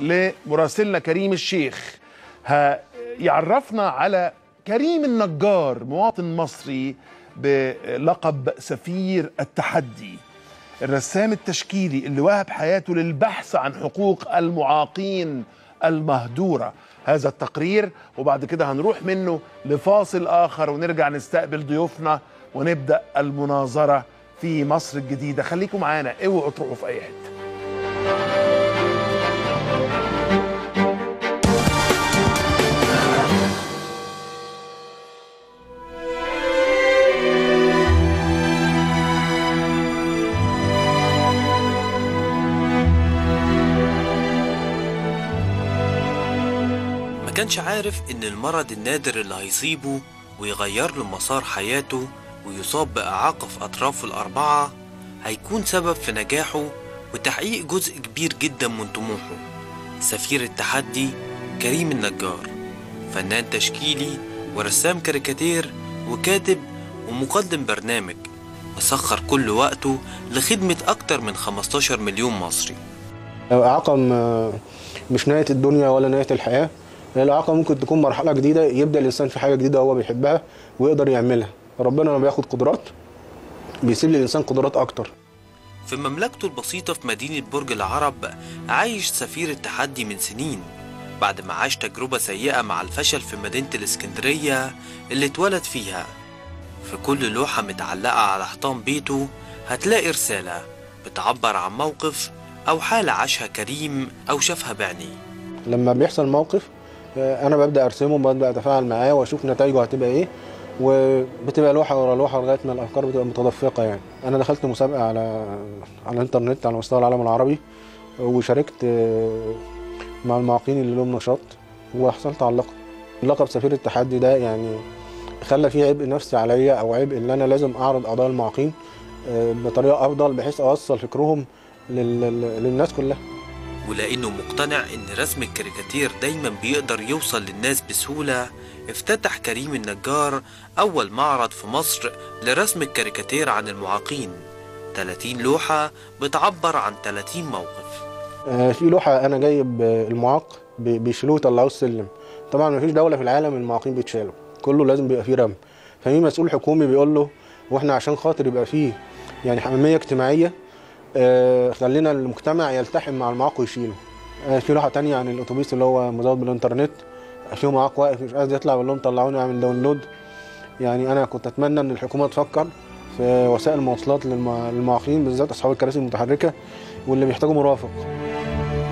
لمراسلنا كريم الشيخ. يعرفنا على كريم النجار مواطن مصري بلقب سفير التحدي. الرسام التشكيلي اللي وهب حياته للبحث عن حقوق المعاقين المهدورة. هذا التقرير وبعد كده هنروح منه لفاصل آخر ونرجع نستقبل ضيوفنا ونبدأ المناظرة في مصر الجديدة. خليكم معانا اوعوا تروحوا في أي حتة. كانش عارف إن المرض النادر اللي هيصيبه ويغير له مسار حياته ويصاب بإعاقة في أطرافه الأربعة هيكون سبب في نجاحه وتحقيق جزء كبير جدا من طموحه. سفير التحدي كريم النجار فنان تشكيلي ورسام كاريكاتير وكاتب ومقدم برنامج مسخر كل وقته لخدمة أكتر من 15 مليون مصري. الإعاقة مش نهاية الدنيا ولا نهاية الحياة. الإعاقة ممكن تكون مرحلة جديدة يبدأ الإنسان في حاجة جديدة هو بيحبها ويقدر يعملها. ربنا لما بياخد قدرات بيسيب للإنسان قدرات أكتر. في مملكته البسيطة في مدينة برج العرب عايش سفير التحدي من سنين. بعد ما عاش تجربة سيئة مع الفشل في مدينة الإسكندرية اللي اتولد فيها. في كل لوحة متعلقة على حيطان بيته هتلاقي رسالة بتعبر عن موقف أو حالة عاشها كريم أو شافها بعينيه لما بيحصل موقف أنا ببدأ أرسمه وببدأ أتفاعل معاه وأشوف نتائجه هتبقى إيه وبتبقى لوحة ورا لوحة لغاية ما الأفكار بتبقى متدفقة يعني. أنا دخلت مسابقة على على الإنترنت على مستوى العالم العربي وشاركت مع المعاقين اللي لهم نشاط وحصلت على اللقب. لقب سفير التحدي ده يعني خلى فيه عبء نفسي عليا أو عبء إن أنا لازم أعرض قضايا المعاقين بطريقة أفضل بحيث أوصل فكرهم للناس كلها. ولأنه مقتنع إن رسم الكاريكاتير دايما بيقدر يوصل للناس بسهولة. افتتح كريم النجار أول معرض في مصر لرسم الكاريكاتير عن المعاقين. 30 لوحة بتعبر عن 30 موقف. آه في لوحة أنا جايب المعاق بيشيلوه يطلعوه السلم طبعا مفيش دولة في العالم المعاقين بيتشالوا. كله لازم بيبقى فيه رمي ففي مسؤول حكومي بيقول له وإحنا عشان خاطر يبقى فيه يعني حميمية اجتماعية خلينا المجتمع يلتحم مع المعاق ويشيله. آه في لوحة تانية عن الأتوبيس اللي هو مزود بالإنترنت. في معاق واقف مش قادر يطلع بقول لهم طلعوني أعمل داونلود يعني أنا كنت أتمنى إن الحكومة تفكر في وسائل المواصلات للمعاقين بالذات أصحاب الكراسي المتحركة واللي بيحتاجوا مرافق.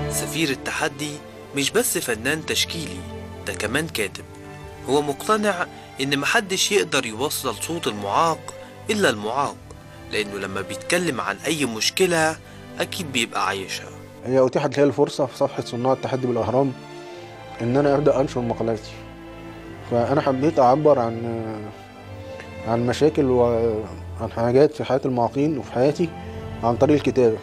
سفير التحدي مش بس فنان تشكيلي ده كمان كاتب. هو مقتنع إن محدش يقدر يوصل صوت المعاق إلا المعاق. لأنه لما بيتكلم عن أي مشكلة أكيد بيبقى عايشها. هي أتيحت لي الفرصة في صفحة صناع التحدي بالأهرام إن أنا أبدأ أنشر مقالاتي. فأنا حبيت أعبر عن عن مشاكل وعن حاجات في حياة المعاقين وفي حياتي عن طريق الكتابة.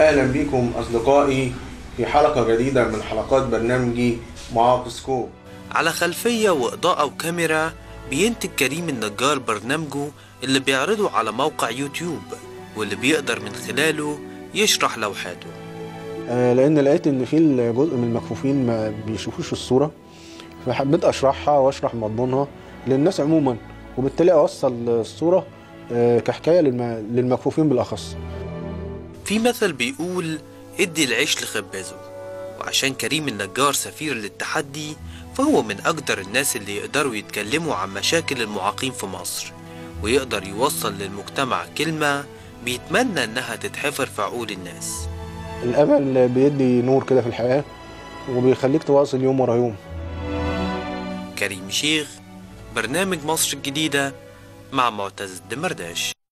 أهلا بكم أصدقائي في حلقة جديدة من حلقات برنامجي معاق سكوب على خلفية وإضاءة وكاميرا بينتج كريم النجار برنامجه اللي بيعرضه على موقع يوتيوب واللي بيقدر من خلاله يشرح لوحاته. آه لأن لقيت إن في جزء من المكفوفين ما بيشوفوش الصورة فحبيت أشرحها وأشرح مضمونها للناس عموما وبالتالي أوصل الصورة آه كحكاية للمكفوفين بالأخص. في مثل بيقول إدي العيش لخبازه. وعشان كريم النجار سفير للتحدي فهو من أقدر الناس اللي يقدروا يتكلموا عن مشاكل المعاقين في مصر ويقدر يوصل للمجتمع كلمة بيتمنى إنها تتحفر في عقول الناس. الأمل بيدي نور كده في الحياة وبيخليك تواصل يوم ورا يوم. كريم شيخ برنامج مصر الجديدة مع معتز الدمرداش.